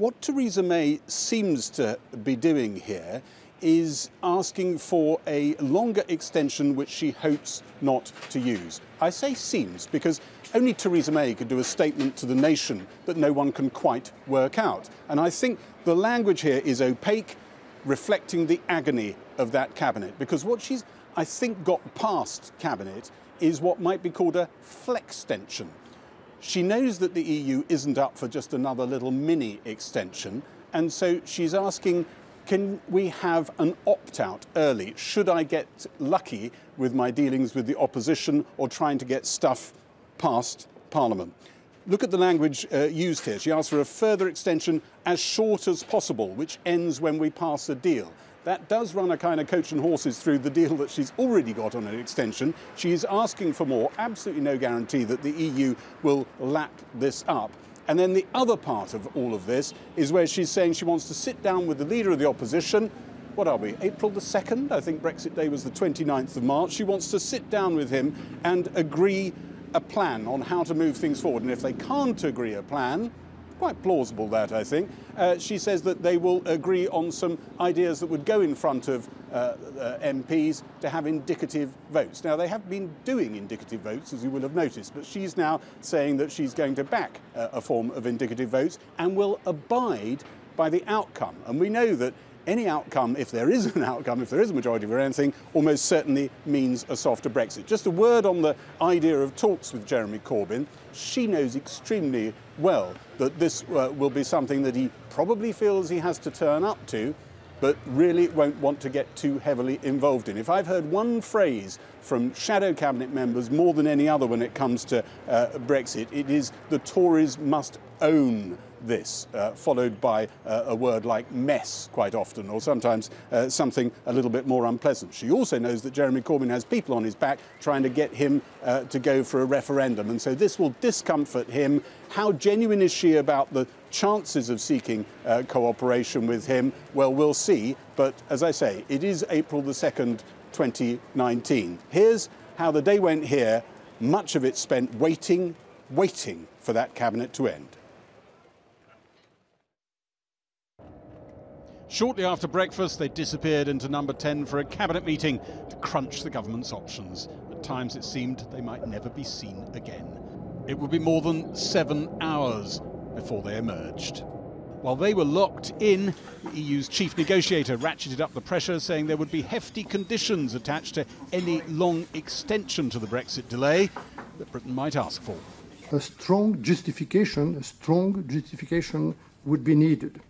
What Theresa May seems to be doing here is asking for a longer extension which she hopes not to use. I say seems because only Theresa May could do a statement to the nation that no one can quite work out. And I think the language here is opaque, reflecting the agony of that cabinet because what she's, I think, got past cabinet is what might be called a flextension. She knows that the EU isn't up for just another little mini extension, and so she's asking can we have an opt out early? Should I get lucky with my dealings with the opposition or trying to get stuff past Parliament? Look at the language uh, used here. She asks for a further extension as short as possible, which ends when we pass a deal. That does run a kind of coach and horses through the deal that she's already got on an extension. She is asking for more, absolutely no guarantee that the EU will lap this up. And then the other part of all of this is where she's saying she wants to sit down with the leader of the opposition. What are we? April the 2nd? I think Brexit Day was the 29th of March. She wants to sit down with him and agree a plan on how to move things forward. And if they can't agree a plan, quite plausible that I think. Uh, she says that they will agree on some ideas that would go in front of uh, uh, MPs to have indicative votes. Now they have been doing indicative votes, as you will have noticed, but she's now saying that she's going to back uh, a form of indicative votes and will abide by the outcome. And we know that any outcome, if there is an outcome, if there is a majority for anything, almost certainly means a softer Brexit. Just a word on the idea of talks with Jeremy Corbyn. She knows extremely well that this uh, will be something that he probably feels he has to turn up to, but really won't want to get too heavily involved in. If I've heard one phrase from shadow cabinet members more than any other when it comes to uh, Brexit, it is the Tories must own this, uh, followed by uh, a word like mess quite often, or sometimes uh, something a little bit more unpleasant. She also knows that Jeremy Corbyn has people on his back trying to get him uh, to go for a referendum, and so this will discomfort him. How genuine is she about the chances of seeking uh, cooperation with him? Well, we'll see. But as I say, it is April the 2nd, 2019. Here's how the day went here. Much of it spent waiting, waiting for that cabinet to end. Shortly after breakfast, they disappeared into number 10 for a cabinet meeting to crunch the government's options. At times it seemed they might never be seen again. It would be more than seven hours before they emerged. While they were locked in, the EU's chief negotiator ratcheted up the pressure, saying there would be hefty conditions attached to any long extension to the Brexit delay that Britain might ask for. A strong justification, a strong justification would be needed.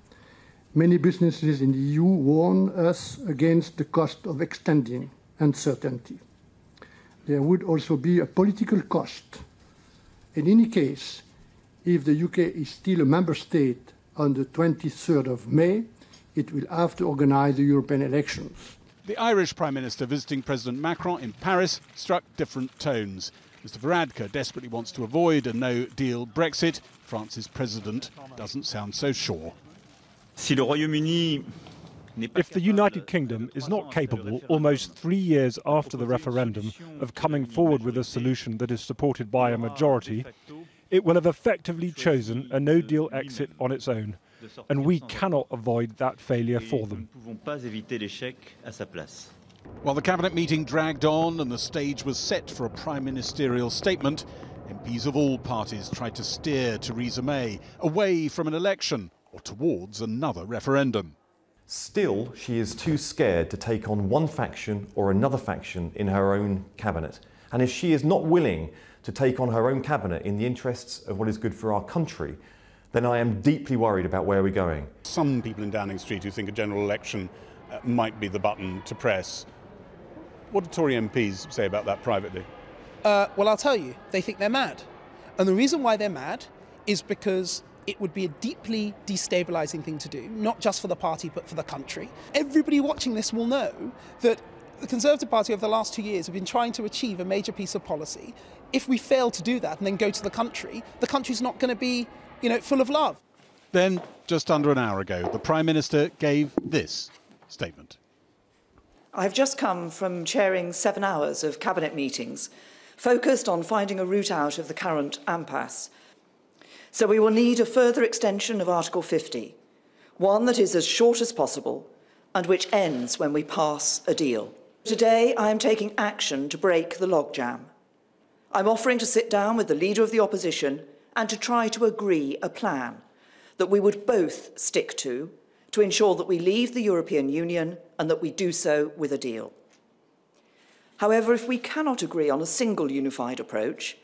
Many businesses in the EU warn us against the cost of extending uncertainty. There would also be a political cost. In any case, if the UK is still a member state on the 23rd of May, it will have to organise the European elections. The Irish Prime Minister visiting President Macron in Paris struck different tones. Mr Varadkar desperately wants to avoid a no deal Brexit. France's president doesn't sound so sure. If the United Kingdom is not capable, almost three years after the referendum, of coming forward with a solution that is supported by a majority, it will have effectively chosen a no deal exit on its own. And we cannot avoid that failure for them. While the cabinet meeting dragged on and the stage was set for a prime ministerial statement, MPs of all parties tried to steer Theresa May away from an election or towards another referendum. Still, she is too scared to take on one faction or another faction in her own cabinet. And if she is not willing to take on her own cabinet in the interests of what is good for our country, then I am deeply worried about where we're going. Some people in Downing Street who think a general election uh, might be the button to press. What do Tory MPs say about that privately? Uh, well, I'll tell you, they think they're mad. And the reason why they're mad is because it would be a deeply destabilizing thing to do, not just for the party, but for the country. Everybody watching this will know that the Conservative Party over the last two years have been trying to achieve a major piece of policy. If we fail to do that and then go to the country, the country's not going to be, you know, full of love. Then, just under an hour ago, the Prime Minister gave this statement. I've just come from chairing seven hours of cabinet meetings focused on finding a route out of the current impasse. So we will need a further extension of Article 50, one that is as short as possible and which ends when we pass a deal. Today, I am taking action to break the logjam. I'm offering to sit down with the Leader of the Opposition and to try to agree a plan that we would both stick to to ensure that we leave the European Union and that we do so with a deal. However, if we cannot agree on a single unified approach,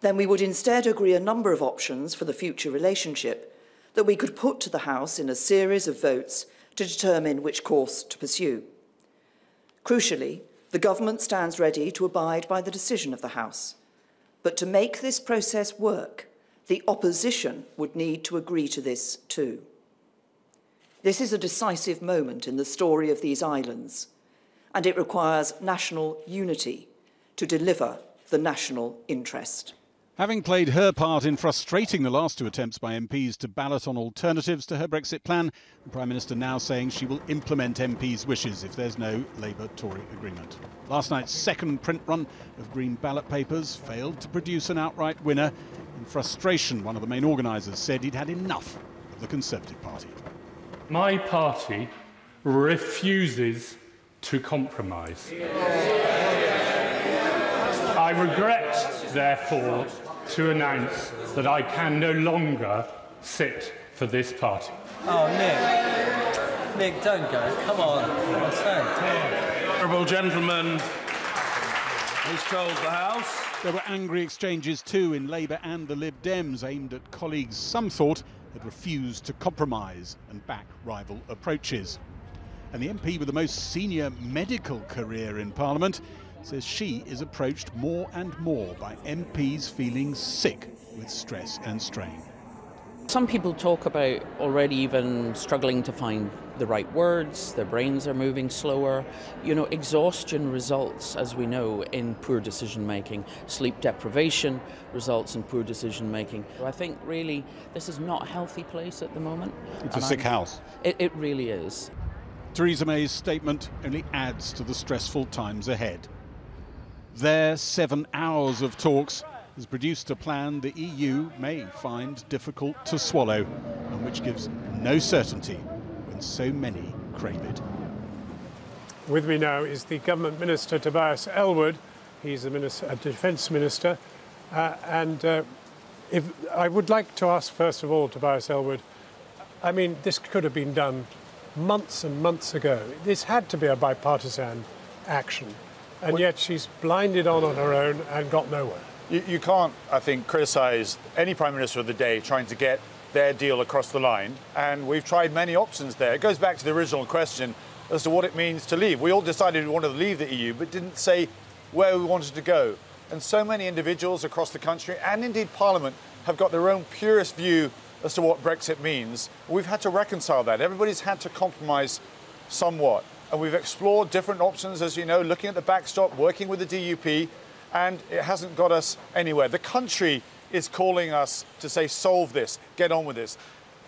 then we would instead agree a number of options for the future relationship that we could put to the House in a series of votes to determine which course to pursue. Crucially, the government stands ready to abide by the decision of the House. But to make this process work, the opposition would need to agree to this too. This is a decisive moment in the story of these islands, and it requires national unity to deliver the national interest. Having played her part in frustrating the last two attempts by MPs to ballot on alternatives to her Brexit plan, the Prime Minister now saying she will implement MPs' wishes if there's no Labour Tory agreement. Last night's second print run of Green ballot papers failed to produce an outright winner. In frustration, one of the main organisers said he'd had enough of the Conservative Party. My party refuses to compromise. I regret, therefore, to announce that I can no longer sit for this party. Oh, Nick. Nick, don't go. Come on. Come on, Honourable gentleman has told the House. There were angry exchanges too in Labour and the Lib Dems aimed at colleagues some thought had refused to compromise and back rival approaches. And the MP with the most senior medical career in Parliament says she is approached more and more by MPs feeling sick with stress and strain. Some people talk about already even struggling to find the right words, their brains are moving slower. You know, exhaustion results, as we know, in poor decision making. Sleep deprivation results in poor decision making. I think really this is not a healthy place at the moment. It's a sick I'm, house. It, it really is. Theresa May's statement only adds to the stressful times ahead. Their seven hours of talks has produced a plan the EU may find difficult to swallow and which gives no certainty when so many crave it. With me now is the Government Minister Tobias Ellwood. He's a, minister, a Defence Minister. Uh, and uh, if, I would like to ask, first of all, Tobias Ellwood, I mean, this could have been done months and months ago. This had to be a bipartisan action and well, yet she's blinded on on her own and got nowhere. You, you can't, I think, criticise any Prime Minister of the day trying to get their deal across the line, and we've tried many options there. It goes back to the original question as to what it means to leave. We all decided we wanted to leave the EU, but didn't say where we wanted to go. And so many individuals across the country, and indeed Parliament, have got their own purist view as to what Brexit means. We've had to reconcile that. Everybody's had to compromise somewhat and we've explored different options, as you know, looking at the backstop, working with the DUP, and it hasn't got us anywhere. The country is calling us to say, solve this, get on with this.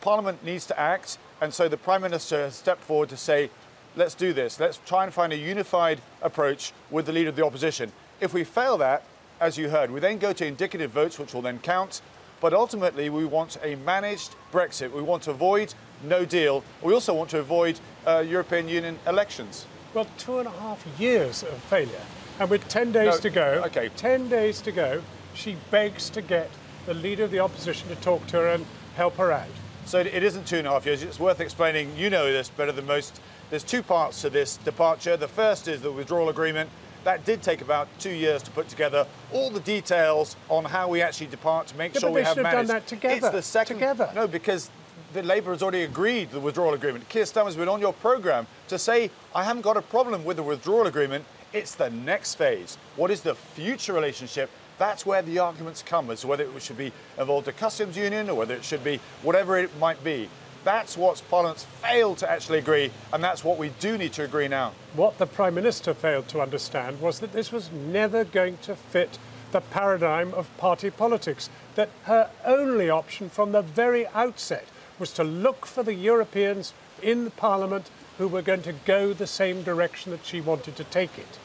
Parliament needs to act, and so the Prime Minister has stepped forward to say, let's do this. Let's try and find a unified approach with the Leader of the Opposition. If we fail that, as you heard, we then go to indicative votes, which will then count. But ultimately, we want a managed Brexit. We want to avoid no deal. We also want to avoid uh, European Union elections. Well, two and a half years of failure. And with 10 days no, to go, okay. 10 days to go, she begs to get the leader of the opposition to talk to her and help her out. So it isn't two and a half years. It's worth explaining. You know this better than most. There's two parts to this departure. The first is the withdrawal agreement. That did take about two years to put together all the details on how we actually depart to make yeah, sure we have, have managed. done that together. It's the second. Together. No, because the Labour has already agreed the withdrawal agreement. Keir Starmer's been on your programme to say, I haven't got a problem with the withdrawal agreement. It's the next phase. What is the future relationship? That's where the arguments come as to whether it should be involved a customs union or whether it should be whatever it might be. That's what Parliament's failed to actually agree, and that's what we do need to agree now. What the Prime Minister failed to understand was that this was never going to fit the paradigm of party politics, that her only option from the very outset was to look for the Europeans in the Parliament who were going to go the same direction that she wanted to take it.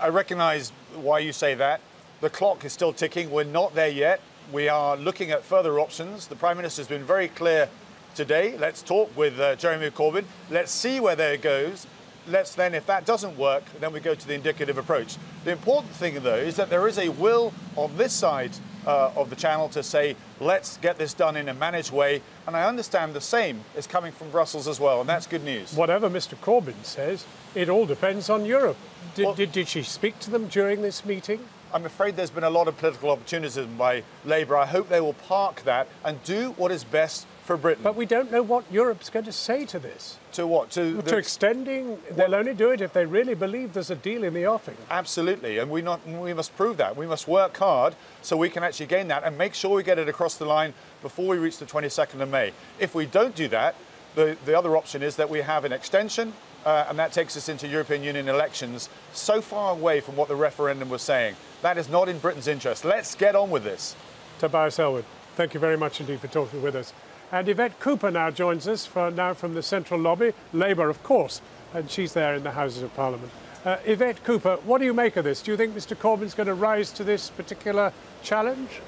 I recognise why you say that. The clock is still ticking. We're not there yet. we are looking at further options. The Prime Minister has been very clear today. Let's talk with uh, Jeremy Corbyn. Let's see where that goes. Let's then, if that doesn't work, then we go to the indicative approach. The important thing, though, is that there is a will on this side uh, of the channel to say, let's get this done in a managed way. And I understand the same is coming from Brussels as well, and that's good news. Whatever Mr. Corbyn says, it all depends on Europe. Did, well, did, did she speak to them during this meeting? I'm afraid there's been a lot of political opportunism by Labour. I hope they will park that and do what is best for Britain. But we don't know what Europe's going to say to this. To what? To, to the, extending? They'll only do it if they really believe there's a deal in the offing. Absolutely, and we not we must prove that. We must work hard so we can actually gain that and make sure we get it across the line before we reach the 22nd of May. If we don't do that, the, the other option is that we have an extension uh, and that takes us into European Union elections so far away from what the referendum was saying. That is not in Britain's interest. Let's get on with this. Tobias Ellwood, thank you very much indeed for talking with us. And Yvette Cooper now joins us for, now from the Central Lobby, Labour, of course, and she's there in the Houses of Parliament. Uh, Yvette Cooper, what do you make of this? Do you think Mr Corbyn's going to rise to this particular challenge?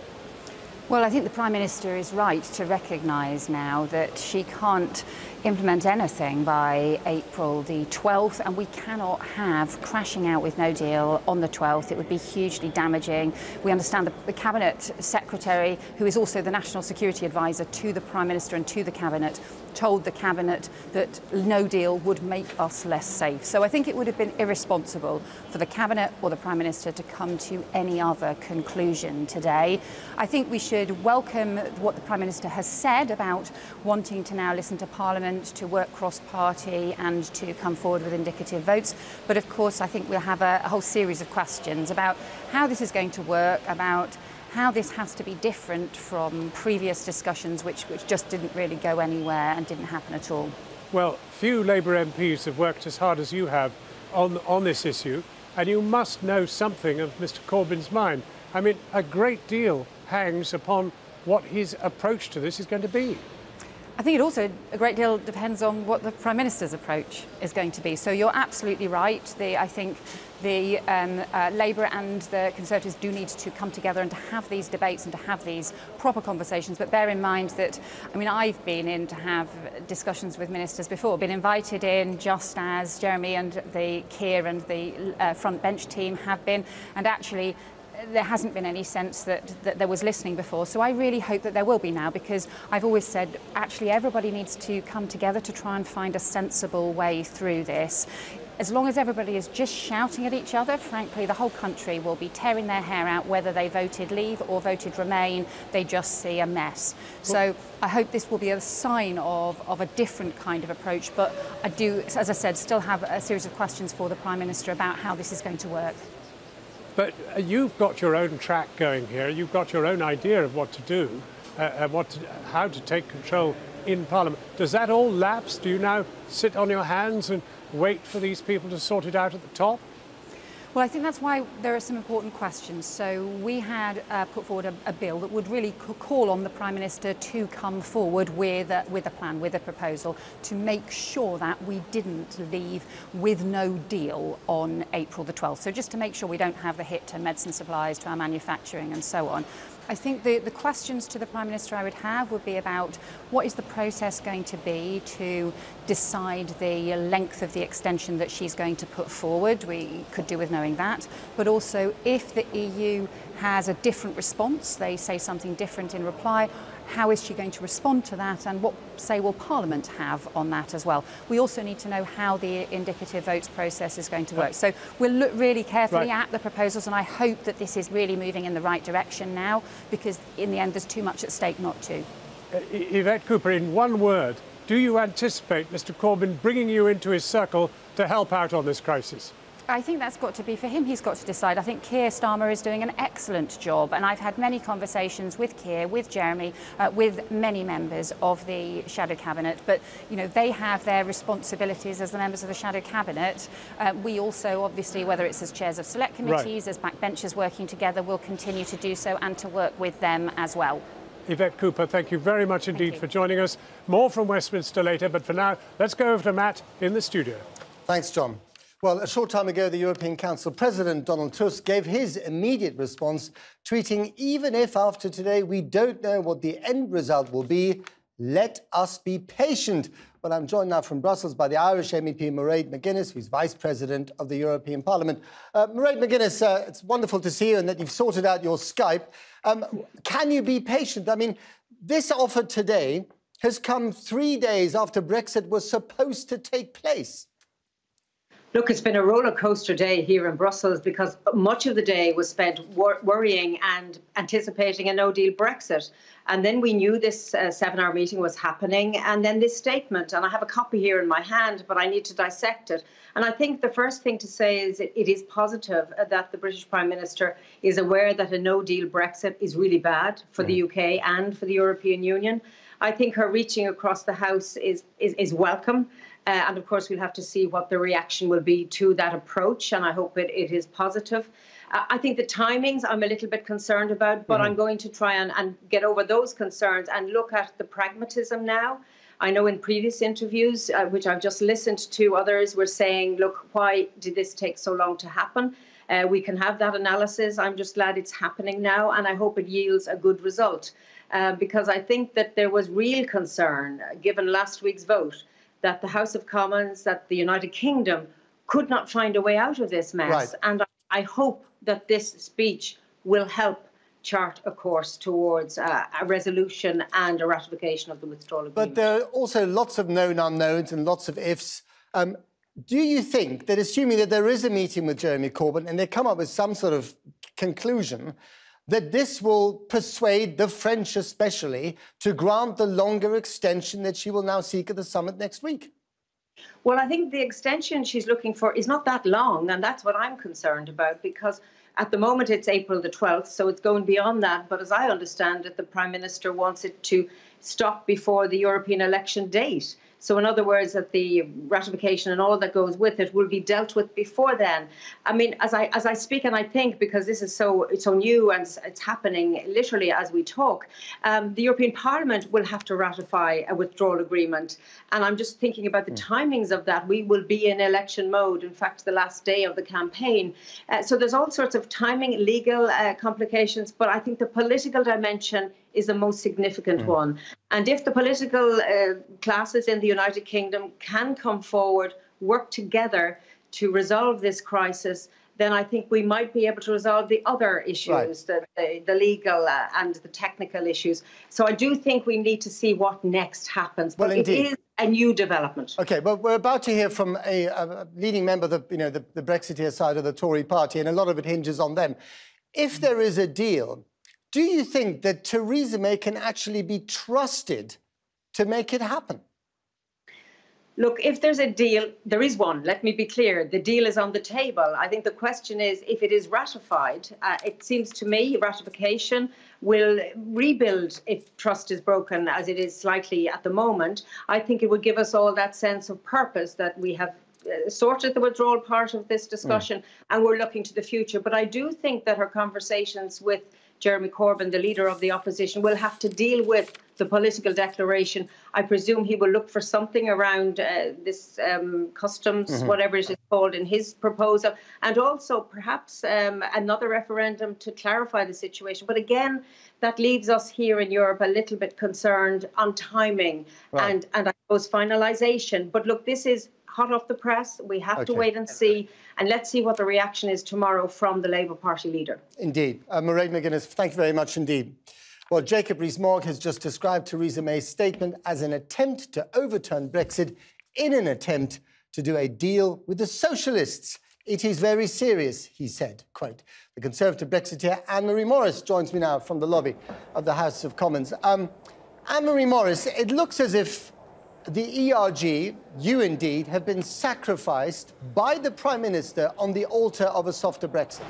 Well, I think the Prime Minister is right to recognise now that she can't implement anything by April the 12th, and we cannot have crashing out with no deal on the 12th. It would be hugely damaging. We understand the, the Cabinet Secretary, who is also the National Security Advisor to the Prime Minister and to the Cabinet, told the Cabinet that no deal would make us less safe. So I think it would have been irresponsible for the Cabinet or the Prime Minister to come to any other conclusion today. I think we should welcome what the Prime Minister has said about wanting to now listen to Parliament, to work cross-party and to come forward with indicative votes. But of course, I think we'll have a, a whole series of questions about how this is going to work, about how this has to be different from previous discussions which, which just didn't really go anywhere and didn't happen at all. Well, few Labour MPs have worked as hard as you have on, on this issue, and you must know something of Mr Corbyn's mind. I mean, a great deal hangs upon what his approach to this is going to be. I think it also a great deal depends on what the Prime Minister's approach is going to be. So you're absolutely right. The, I think the um, uh, Labour and the Conservatives do need to come together and to have these debates and to have these proper conversations. But bear in mind that, I mean, I've been in to have discussions with ministers before, been invited in just as Jeremy and the Keir and the uh, front bench team have been, and actually there hasn't been any sense that, that there was listening before. So I really hope that there will be now because I've always said actually everybody needs to come together to try and find a sensible way through this. As long as everybody is just shouting at each other, frankly, the whole country will be tearing their hair out whether they voted leave or voted remain. They just see a mess. So I hope this will be a sign of, of a different kind of approach. But I do, as I said, still have a series of questions for the Prime Minister about how this is going to work. But uh, you've got your own track going here. You've got your own idea of what to do uh, and what to, how to take control in Parliament. Does that all lapse? Do you now sit on your hands and wait for these people to sort it out at the top? Well, I think that's why there are some important questions. So we had uh, put forward a, a, bill that would really call on the Prime Minister to come forward with a, with a plan, with a proposal, to make sure that we didn't leave with no deal on April the 12th. So just to make sure we don't have the hit to medicine supplies, to our manufacturing and so on. I think the, the questions to the Prime Minister I would have would be about what is the process going to be to decide the length of the extension that she's going to put forward. We could do with knowing that. But also, if the EU has a different response, they say something different in reply, how is she going to respond to that and what say will Parliament have on that as well? We also need to know how the indicative votes process is going to work. So we'll look really carefully right. at the proposals and I hope that this is really moving in the right direction now because in the end there's too much at stake not to. Uh, Yvette Cooper, in one word, do you anticipate Mr Corbyn bringing you into his circle to help out on this crisis? I think that's got to be for him. He's got to decide. I think Keir Starmer is doing an excellent job, and I've had many conversations with Keir, with Jeremy, uh, with many members of the shadow cabinet. But you know, they have their responsibilities as the members of the shadow cabinet. Uh, we also, obviously, whether it's as chairs of select committees, right. as backbenchers working together, will continue to do so and to work with them as well. Yvette Cooper, thank you very much indeed for joining us. More from Westminster later, but for now, let's go over to Matt in the studio. Thanks, John. Well, a short time ago, the European Council President Donald Tusk gave his immediate response, tweeting, Even if after today we don't know what the end result will be, let us be patient. Well, I'm joined now from Brussels by the Irish MEP Mairead McGuinness, who's Vice President of the European Parliament. Uh, Mairead McGuinness, uh, it's wonderful to see you and that you've sorted out your Skype. Um, can you be patient? I mean, this offer today has come three days after Brexit was supposed to take place. Look, it's been a roller coaster day here in Brussels because much of the day was spent wor- worrying and anticipating a no deal Brexit. And then we knew this uh, seven hour meeting was happening, and then this statement. And I have a copy here in my hand, but I need to dissect it. And I think the first thing to say is it, it is positive that the British Prime Minister is aware that a no deal Brexit is really bad for mm. the UK and for the European Union. I think her reaching across the House is, is, is welcome. Uh, and of course, we'll have to see what the reaction will be to that approach. And I hope it, it is positive. Uh, I think the timings I'm a little bit concerned about, but mm-hmm. I'm going to try and, and get over those concerns and look at the pragmatism now. I know in previous interviews, uh, which I've just listened to, others were saying, look, why did this take so long to happen? Uh, we can have that analysis. I'm just glad it's happening now, and I hope it yields a good result. Uh, because I think that there was real concern, uh, given last week's vote, that the House of Commons, that the United Kingdom could not find a way out of this mess. Right. And I hope that this speech will help chart a course towards uh, a resolution and a ratification of the withdrawal agreement. But there are also lots of known unknowns and lots of ifs. Um, do you think that, assuming that there is a meeting with Jeremy Corbyn and they come up with some sort of conclusion, that this will persuade the French, especially, to grant the longer extension that she will now seek at the summit next week? Well, I think the extension she's looking for is not that long, and that's what I'm concerned about because at the moment it's April the 12th, so it's going beyond that. But as I understand it, the Prime Minister wants it to stop before the European election date. So, in other words, that the ratification and all that goes with it will be dealt with before then. I mean, as I as I speak and I think, because this is so it's so new and it's happening literally as we talk, um, the European Parliament will have to ratify a withdrawal agreement. And I'm just thinking about the hmm. timings of that. We will be in election mode. In fact, the last day of the campaign. Uh, so there's all sorts of timing, legal uh, complications, but I think the political dimension is the most significant mm. one. And if the political uh, classes in the United Kingdom can come forward, work together to resolve this crisis, then I think we might be able to resolve the other issues, right. the, the, the, legal uh, and the technical issues. So I do think we need to see what next happens. But well, it is a new development. Okay, well, we're about to hear from a, a leading member of the, you know, the, the Brexiteer side of the Tory party, and a lot of it hinges on them. If there is a deal, do you think that Theresa May can actually be trusted to make it happen? Look, if there's a deal, there is one. Let me be clear. The deal is on the table. I think the question is if it is ratified. Uh, it seems to me ratification will rebuild if trust is broken, as it is slightly at the moment. I think it would give us all that sense of purpose that we have uh, sorted the withdrawal part of this discussion mm. and we're looking to the future. But I do think that her conversations with Jeremy Corbyn, the leader of the opposition, will have to deal with the political declaration. I presume he will look for something around uh, this um, customs, mm-hmm. whatever it is called, in his proposal, and also perhaps um, another referendum to clarify the situation. But again, that leaves us here in Europe a little bit concerned on timing right. and, and I suppose finalisation. But look, this is hot off the press. We have okay. to wait and see, and let's see what the reaction is tomorrow from the Labour Party leader. Indeed. Uh, Mairead McGuinness, thank you very much indeed. Well, Jacob Rees-Mogg has just described Theresa May's statement as an attempt to overturn Brexit in an attempt to do a deal with the socialists. It is very serious, he said. Quote. The Conservative Brexiteer Anne-Marie Morris joins me now from the lobby of the House of Commons. Um, Anne-Marie Morris, it looks as if the ERG, you indeed, have been sacrificed by the Prime Minister on the altar of a softer Brexit.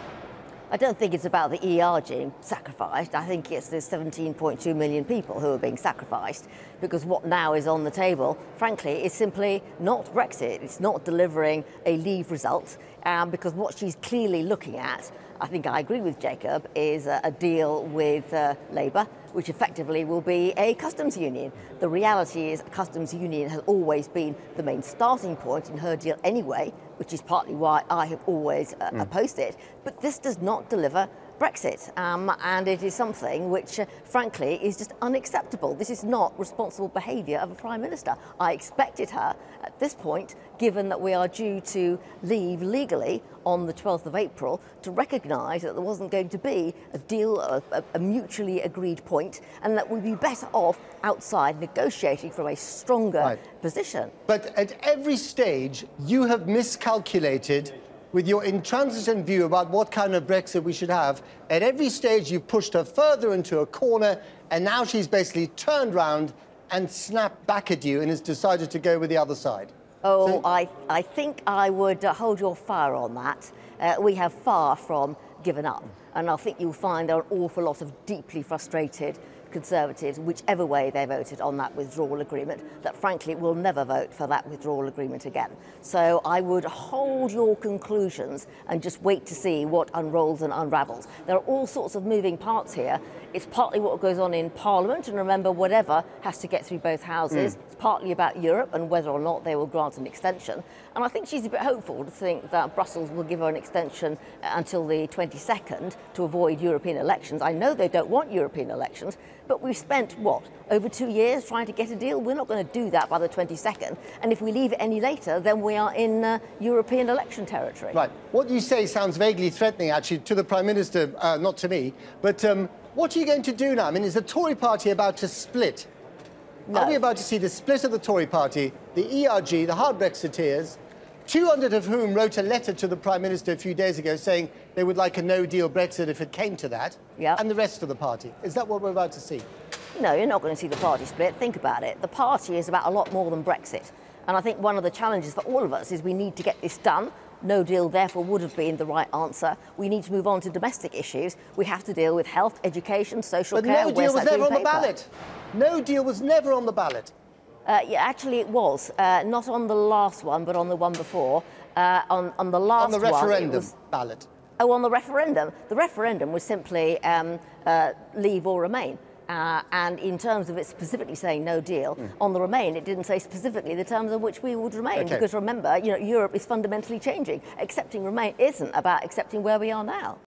I don't think it's about the ERG sacrificed. I think it's the 17.2 million people who are being sacrificed because what now is on the table, frankly, is simply not Brexit. It's not delivering a leave result um, because what she's clearly looking at I think I agree with Jacob, is a, a deal with uh, Labour, which effectively will be a customs union. The reality is a customs union has always been the main starting point in her deal anyway, which is partly why I have always uh, mm. opposed it. But this does not deliver Brexit, um, and it is something which, uh, frankly, is just unacceptable. This is not responsible behaviour of a Prime Minister. I expected her at this point, given that we are due to leave legally on the 12th of April, to recognise that there wasn't going to be a deal, a, a mutually agreed point, and that we'd be better off outside negotiating from a stronger right. position. But at every stage, you have miscalculated with your intransigent view about what kind of Brexit we should have. At every stage, you've pushed her further into a corner, and now she's basically turned round and snapped back at you and has decided to go with the other side. Oh, so, I, I think I would uh, hold your fire on that. Uh, we have far from given up, and I think you'll find there are an awful lot of deeply frustrated Conservatives, whichever way they voted on that withdrawal agreement, that frankly will never vote for that withdrawal agreement again. So I would hold your conclusions and just wait to see what unrolls and unravels. There are all sorts of moving parts here. It's partly what goes on in Parliament, and remember, whatever has to get through both houses. Mm. It's partly about Europe and whether or not they will grant an extension. And I think she's a bit hopeful to think that Brussels will give her an extension until the 22nd to avoid European elections. I know they don't want European elections, but we've spent, what, over two years trying to get a deal? We're not going to do that by the 22nd. And if we leave it any later, then we are in uh, European election territory. Right. What you say sounds vaguely threatening, actually, to the Prime Minister, uh, not to me. But um, what are you going to do now? I mean, is the Tory party about to split? No. Are we about to see the split of the Tory party, the ERG, the hard Brexiteers, 200 of whom wrote a letter to the Prime Minister a few days ago saying they would like a no-deal Brexit if it came to that, and the rest of the party. Is that what we're about to see? No, you're not going to see the party split. Think about it. The party is about a lot more than Brexit. And I think one of the challenges for all of us is we need to get this done. No deal, therefore, would have been the right answer. We need to move on to domestic issues. We have to deal with health, education, social but care. But no deal was never on the ballot. No deal was never on the ballot. Uh, yeah, actually, it was. Uh, not on the last one, but on the one before. Uh, on, on the last On the referendum one, was, ballot. Oh, on the referendum. The referendum was simply um, uh, leave or remain. Uh, and in terms of it specifically saying no deal, mm. on the Remain, it didn't say specifically the terms on which we would remain. Okay. Because remember, you know, Europe is fundamentally changing. Accepting Remain isn't about accepting where we are now.